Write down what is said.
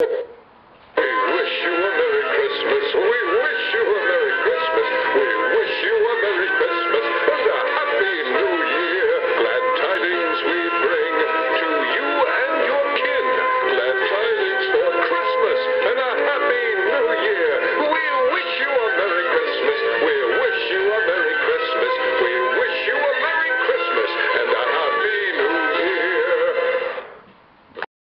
We wish